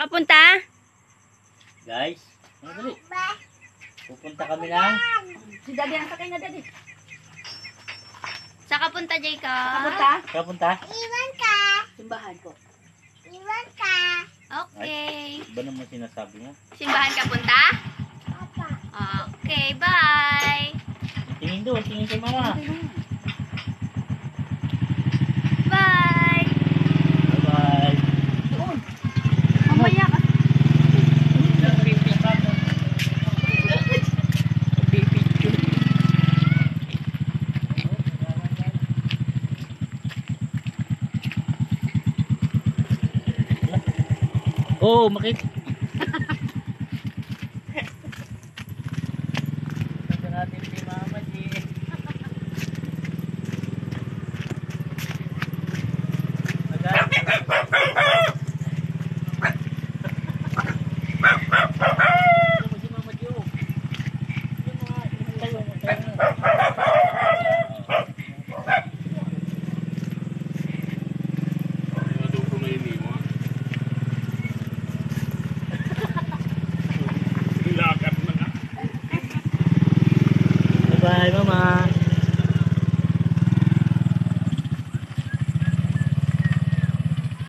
Kapunta? Guys, ano dali? Pupunta kami ng Si Daddy ang sakay na Daddy. Sa kapunta, Jacob? Kapunta? Kapunta? Simbahan ko. Okay. Iba naman sinasabi niya. Simbahan ka punta? Okay, bye. Tingin doon, tingin kay mama. Bye. Bye-bye. Doon. Mamaya ka. Oo, oh, makit. Ganda natin si mama, si... Bye, mama.